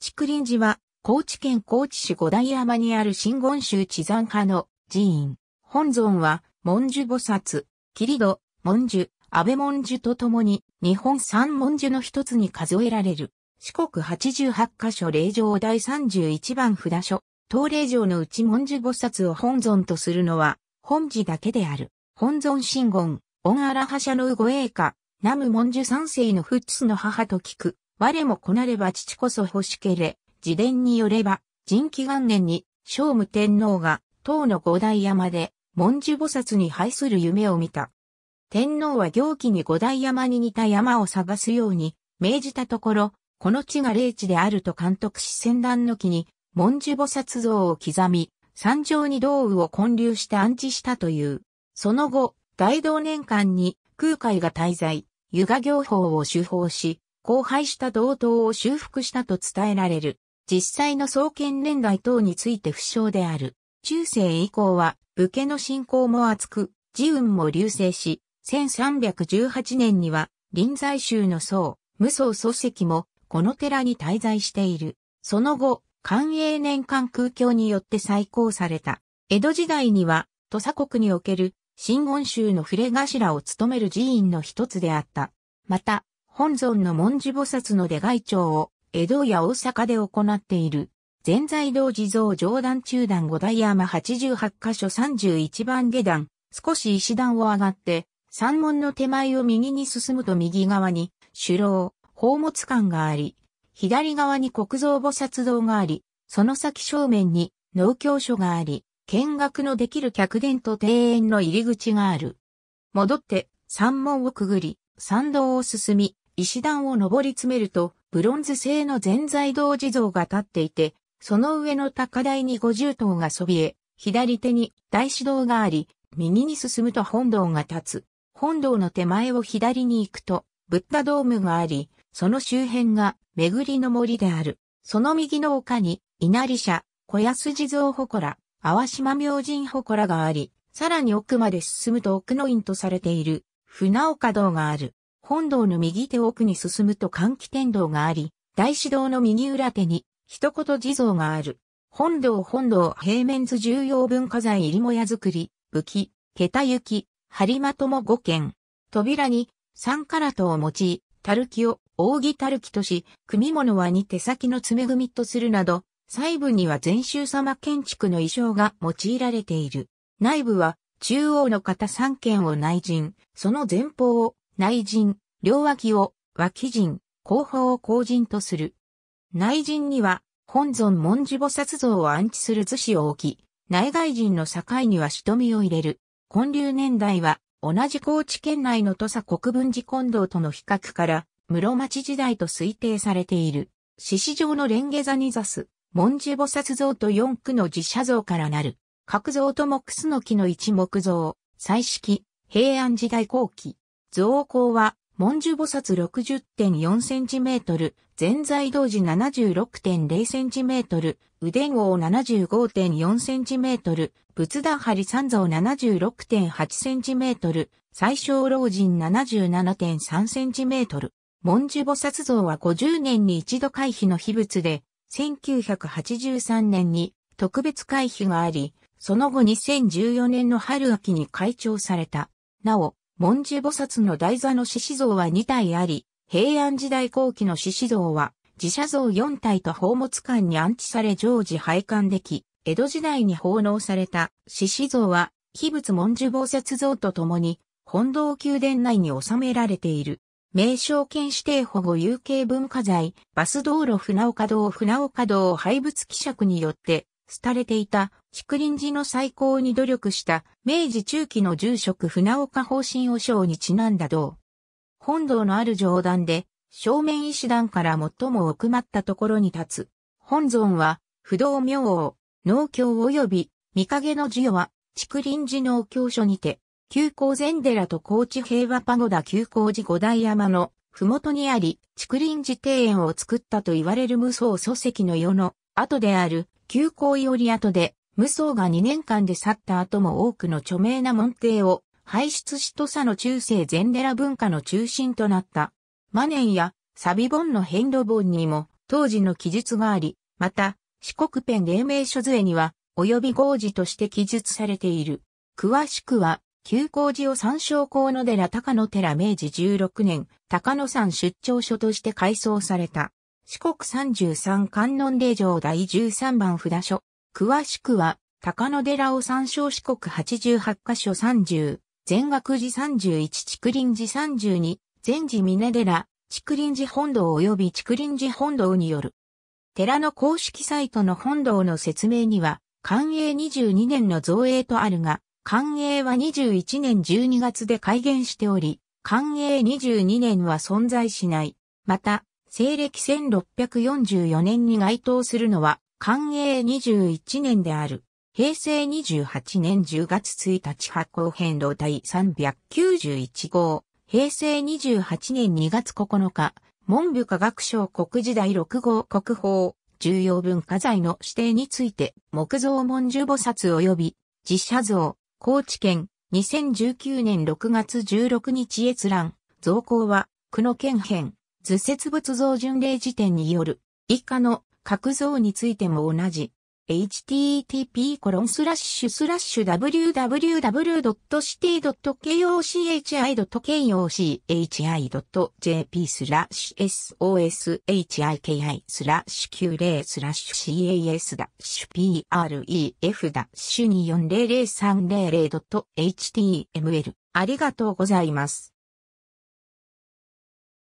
竹林寺は、高知県高知市五代山にある真言宗地山派の寺院。本尊は、文殊菩薩、霧戸、文殊、安倍文殊と共に、日本三文殊の一つに数えられる。四国88カ所霊場第31番札所。東霊場のうち文殊菩薩を本尊とするのは、本寺だけである。本尊真言、恩荒覇者の護衛歌、南無文殊三世の仏ツの母と聞く。我もこなれば父こそ欲しけれ。自伝によれば、人気元年に、聖武天皇が、唐の五代山で、文殊菩薩に拝する夢を見た。天皇は行基に五代山に似た山を探すように、命じたところ、この地が霊地であると監督し先団の木に、文殊菩薩像を刻み、山上に道具を建立して安置したという。その後、大同年間に空海が滞在、湯河行法を修法し、荒廃した道東を修復したと伝えられる。実際の創建年代等について不詳である。中世以降は武家の信仰も厚く、自運も流星し、1318年には臨済宗の僧、無双祖石もこの寺に滞在している。その後、寛永年間空教によって再興された。江戸時代には、土佐国における真言宗の触れ頭を務める寺院の一つであった。また、本尊の文殊菩薩の出外帳を江戸や大阪で行っている。全財道地蔵上段中段五代山88カ所31番下段、少し石段を上がって、山門の手前を右に進むと右側に、首楼、宝物館があり、左側に国蔵菩薩堂があり、その先正面に農協所があり、見学のできる客殿と庭園の入り口がある。戻って山門をくぐり、山道を進み、石段を登り詰めると、ブロンズ製の全財道地蔵が立っていて、その上の高台に五重塔がそびえ、左手に大師堂があり、右に進むと本堂が立つ。本堂の手前を左に行くと、ブッダドームがあり、その周辺が巡りの森である。その右の丘に、稲荷社、小安地蔵祠、淡島明神祠があり、さらに奥まで進むと奥の院とされている、船岡堂がある。本堂の右手奥に進むと換気天堂があり、大師堂の右裏手に一言地蔵がある。本堂本堂平面図重要文化財入りもや作り、武器、桁行き、張間とも五件。扉に三カラトを用い、タルキを扇タルキとし、組物はに手先の爪組とするなど、細部には禅宗様建築の衣装が用いられている。内部は中央の型三件を内陣、その前方を内陣、両脇を脇陣、後方を後陣とする。内陣には本尊文殊菩薩像を安置する図紙を置き、内外陣の境には瞳を入れる。建立年代は同じ高知県内の土佐国分寺近道との比較から室町時代と推定されている。獅子状の蓮華座に座す、文殊菩薩像と四区の自社像からなる。角像と木スの木の一木像、彩色、平安時代後期。造高は文殊菩薩 60.4cm、全財道寺 76.0cm、腕王 75.4cm、仏壇張三蔵 76.8cm、最小老人 77.3cm。文殊菩薩像は50年に一度回避の秘仏で、1983年に特別回避があり、その後2014年の春秋に開帳された。なお、文殊菩薩の台座の獅子像は2体あり、平安時代後期の獅子像は、自社像4体と宝物館に安置され常時拝観でき、江戸時代に奉納された獅子像は、秘仏文殊菩薩像とともに、本堂宮殿内に収められている。名称権指定保護有形文化財、バス道路船岡道船岡道廃仏希釈によって、廃れていた竹林寺の再興に努力した明治中期の住職船岡方針和尚にちなんだ道。本堂のある上段で正面石段から最も奥まったところに立つ。本尊は不動明王、農協及び見影の授与は竹林寺農協所にて、旧高禅寺と高知平和パゴダ旧高寺五代山のふもとにあり、竹林寺庭園を作ったと言われる無双祖石の世の後である旧行為り後で、無双が2年間で去った後も多くの著名な門弟を輩出し土佐の中世禅寺文化の中心となった。マネンやサビボンの変路本にも当時の記述があり、また、四国ペン黎明書図絵には、及び号字として記述されている。詳しくは、旧工事を参照河野寺高野寺明治16年、高野山出張所として改装された。四国33観音霊場第13番札所。詳しくは、高野寺を参照四国88カ所30、全学寺31竹林寺32、全寺峰寺、竹林寺本堂及び竹林寺本堂による。寺の公式サイトの本堂の説明には、寛永22年の造営とあるが、寛永は21年12月で改元しており、寛永22年は存在しない。また、西暦1644年に該当するのは、寛永21年である。平成28年10月1日発行変動第391号。平成28年2月9日、文部科学省国時代6号。国宝、重要文化財の指定について、木造文殊菩薩及び、実写像、高知県、2019年6月16日閲覧、増行は、区の県編、図説仏像巡礼辞典による、以下の各像についても同じ、http コロンスラッシュスラッシュ www.city.kochi.kochi.jp スラッシュ soshiki スラッシュ90スラッシュ cas ダッシュ pref ダッシュ 240030.html ありがとうございます。